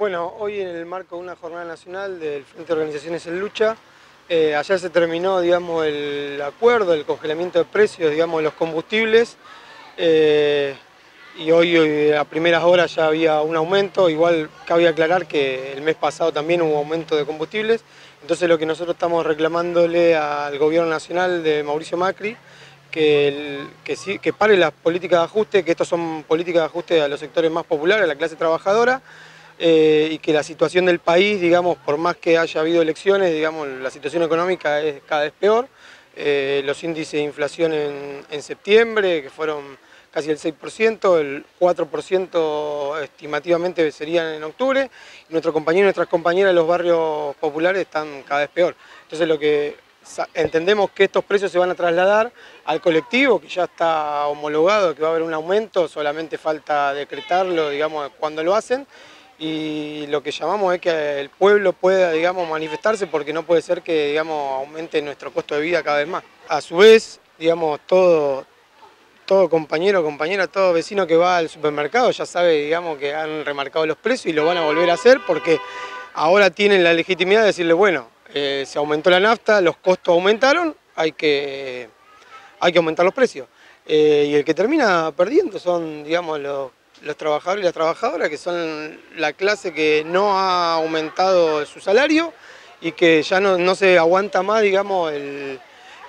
Bueno, hoy en el marco de una jornada nacional del Frente de Organizaciones en Lucha, eh, ayer se terminó digamos, el acuerdo, el congelamiento de precios digamos, de los combustibles eh, y hoy, a primeras horas ya había un aumento, igual cabe aclarar que el mes pasado también hubo aumento de combustibles, entonces lo que nosotros estamos reclamándole al gobierno nacional de Mauricio Macri, que, que, que pare las políticas de ajuste, que estas son políticas de ajuste a los sectores más populares, a la clase trabajadora, eh, y que la situación del país, digamos, por más que haya habido elecciones, digamos, la situación económica es cada vez peor. Eh, los índices de inflación en, septiembre, que fueron casi el 6%, el 4% estimativamente serían en octubre, nuestros compañeros y nuestras compañeras de los barrios populares están cada vez peor. Entonces lo que entendemos que estos precios se van a trasladar al colectivo, que ya está homologado, que va a haber un aumento, solamente falta decretarlo, digamos, cuando lo hacen, y lo que llamamos es que el pueblo pueda digamos, manifestarse porque no puede ser que digamos, aumente nuestro costo de vida cada vez más. A su vez, digamos, todo, todo compañero, compañera, todo vecino que va al supermercado ya sabe digamos, que han remarcado los precios y lo van a volver a hacer porque ahora tienen la legitimidad de decirle, bueno, eh, se aumentó la nafta, los costos aumentaron, hay que, hay que aumentar los precios. Eh, y el que termina perdiendo son digamos, los los trabajadores y las trabajadoras, que son la clase que no ha aumentado su salario y que ya no, se aguanta más, digamos, el,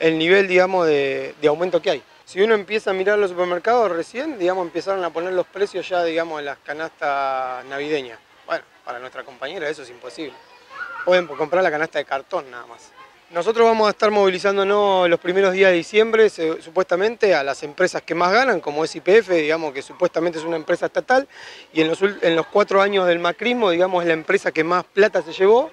nivel, digamos, de, aumento que hay. Si uno empieza a mirar los supermercados recién, digamos, empezaron a poner los precios ya, digamos, en las canastas navideñas. Bueno, para nuestra compañera eso es imposible. Pueden comprar la canasta de cartón nada más. Nosotros vamos a estar movilizándonos los primeros días de diciembre, supuestamente, a las empresas que más ganan, como es IPF, digamos que supuestamente es una empresa estatal, y en los, en los cuatro años del macrismo, digamos, es la empresa que más plata se llevó.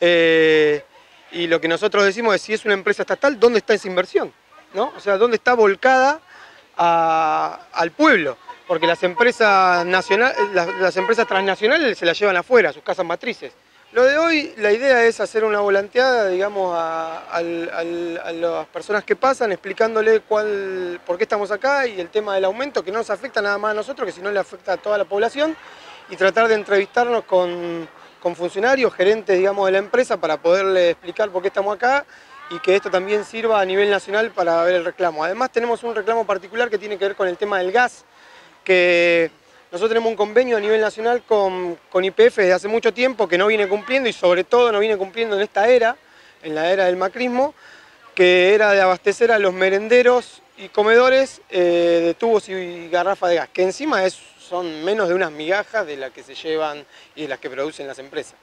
Eh, y lo que nosotros decimos es, si es una empresa estatal, ¿dónde está esa inversión? ¿No? O sea, ¿dónde está volcada al pueblo? Porque las empresas, nacionales, las empresas transnacionales se las llevan afuera, a sus casas matrices. Lo de hoy, la idea es hacer una volanteada, digamos, a, las personas que pasan, explicándole cuál, por qué estamos acá y el tema del aumento, que no nos afecta nada más a nosotros, que si no le afecta a toda la población, y tratar de entrevistarnos con, funcionarios, gerentes, digamos, de la empresa para poderle explicar por qué estamos acá y que esto también sirva a nivel nacional para ver el reclamo. Además tenemos un reclamo particular que tiene que ver con el tema del gas, que nosotros tenemos un convenio a nivel nacional con, IPF desde hace mucho tiempo que no viene cumpliendo y sobre todo no viene cumpliendo en esta era, en la era del macrismo, que era de abastecer a los merenderos y comedores eh, de tubos y garrafas de gas, que encima es, son menos de unas migajas de las que se llevan y de las que producen las empresas.